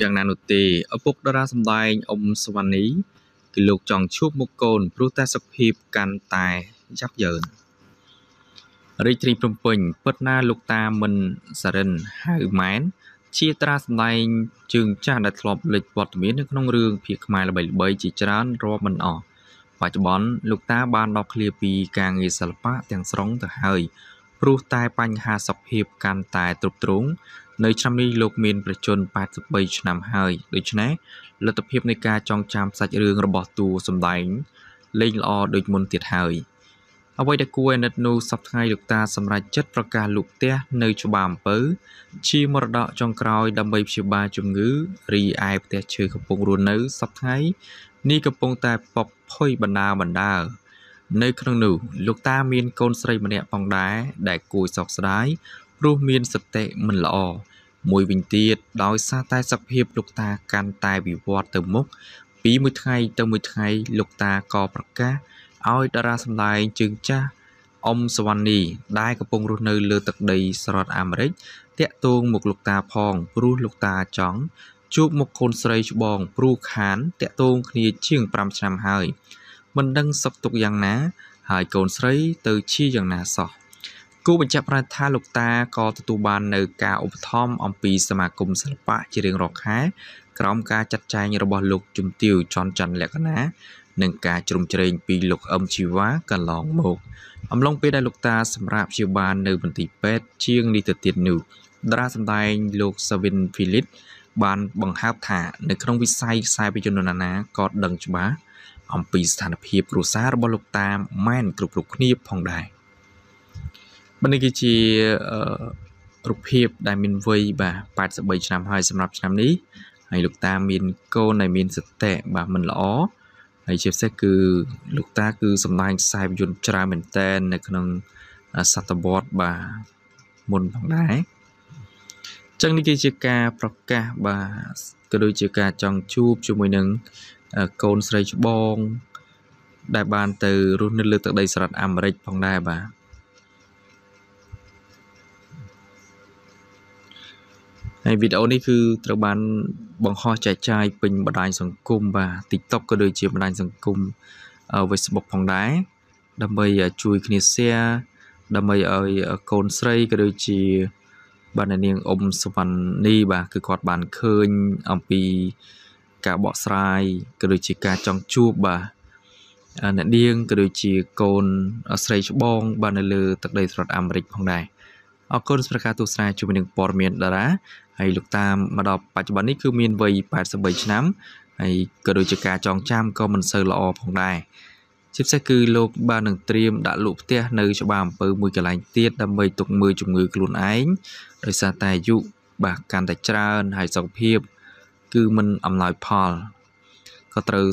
យ៉ាងណានោះទេឪពុកតារាសម្ដែងអ៊ុំសុវណ្ណីគឺលោកចង់ជួបមុខកូនព្រោះតែសុខភាពកាន់តែយ៉ាប់យ៉ឺនរាជធានីភ្នំពេញពិតណាលោកតាមិនសារិនហៅម៉ែនជាតារាសម្ដែងជើងចាស់ដែលធ្លាប់លេចវត្តមាននៅក្នុងរឿងភាគខ្មែរល្បីៗជាច្រើនរាប់មិនអស់បច្ចុប្បន្នលោកតាបានដល់ឃ្លាពីការងារសិល្បៈទាំងស្រុងទៅហើយព្រោះតែបញ្ហាសុខភាពកាន់តែទ្រុបទ្រង់ នៅឆ្នាំនេះលោកមានប្រជជន83ឆ្នាំហើយដូច្នេះលទ្ធភាពនៃការចងចាំសាច់រឿងរបស់តួសម្ដែងលេងល្អដូចមុនទៀតហើយអ្វីដែលគួរឲ្យណិតនោះសប្តាហ៍លោកតាសម្រេចចិត្តប្រកាសលូកផ្ទះនៅច្បារអំពៅជាមរតកចុងក្រោយដើម្បីព្យាបាលជំងឺរីឯផ្ទះឈើកំពុងរស់នៅសប្តាហ៍នេះកំពុងតែពពភុយបណ្ដាបណ្ដានៅក្នុងនោះលោកតាមានកូនស្រីម្នាក់ផងដែរដែលគួរសោកស្ដាយ ព្រោះមានសតិមិនល្អមួយវិញទៀតដោយសារតែសុខភាពលោកតាកាន់តែវិវត្តទៅមុខពីមួយថ្ងៃទៅមួយថ្ងៃលោកតាក៏ប្រកាសឲ្យតារាសម្ដែងជើងចាស់អ៊ំសវណ្ណីដែលកំពុងរស់នៅលើទឹកដីសហរដ្ឋអាមេរិកតាក់ទងមកលោកតាផងព្រោះលោកតាចង់ជួបមុខកូនស្រីច្បងព្រោះខានតាក់ទងគ្នាជាង5ឆ្នាំហើយមិនដឹងសុខទុក្ខយ៉ាងណាហើយកូនស្រីទៅជាយ៉ាងណាសោះ គូបញ្ជាក់ប្រាថាលោកតាក៏ទទួលបាននៅការឧបត្ថម្ភអំពីសមាគមសិល្បៈជារៀងរាល់ខែក្រោមការចាត់ចែងរបស់លោកជំទាវចន់ច័ន្ទលក្ខណានិងការជ្រោមជ្រែងពីលោកអឹមជីវ៉ាកន្លងមកអំឡុងពេលដែលលោកតាសម្រាប់ព្យាបាលនៅមន្ទីរពេទ្យជាងនេះទៅទៀតនោះតារាសម្ដែងលោកសាវិនភីលីតបានបង្ហើបថានៅក្នុងវិស័យខ្សែភាពយន្តនានាក៏ដឹងច្បាស់អំពីស្ថានភាពគ្រួសាររបស់លោកតាម៉ែនគ្រប់គ្រប់គ្នាផងដែរ នេះគឺជារូបភាពដែលមានវ័យបាទ83ឆ្នាំហើយសម្រាប់ឆ្នាំនេះហើយលោកតាមានកូនដែលមានសតិបាទមិនល្អហើយជាពិសេសគឺលោកតាគឺសម្ដែងខ្សែភាពយន្តច្រើនមែនតែននៅក្នុងសតវត្សបាទមុនផងដែរចឹងនេះគឺជាការប្រកាសបាទក៏ដូចជាការចង់ជួបជាមួយនឹងកូនស្រីច្បង ដែលបានទៅរស់នៅលើទឹកដីសហរដ្ឋអាមេរិកផងដែរបាទ ហើយវីដេអូនេះគឺត្រូវបានបង្ហោះចែកចាយពេញបណ្ដាញសង្គមបាទ TikTok ក៏ដូចជាបណ្ដាញសង្គម Facebook ផងដែរដើម្បីជួយគ្នា share ដើម្បីឲ្យកូនស្រីក៏ដូចជាបាទនាងអ៊ុំសវណ្ណីបាទគឺគាត់បានឃើញអំពីការបកស្រាយក៏ដូចជាការចង់ជួបបាទអ្នកនាងក៏ដូចជាកូនស្រីច្បង បាទនៅលើទឹកដីសហរដ្ឋអាមេរិកផងដែរអរគុណសម្រាប់ការទស្សនាជាមួយនឹងព័ត៌មានតារា ហើយលោកតាមមកដល់បច្ចុប្បន្ននេះគឺមានវ័យ83ឆ្នាំហើយក៏ដូចជាការចងចាំក៏មិនសូវល្អផងដែរជាពិសេសគឺលោកបាននឹងត្រៀមដាក់លក់ផ្ទះនៅច្បារអំពើមួយកន្លែងទៀតដើម្បីទុកមើលជំងឺខ្លួនឯងដោយសារតែអាយុបាទកាន់តែច្រើនហើយសុខភាព គឺមិនអំណោយផលក៏ត្រូវ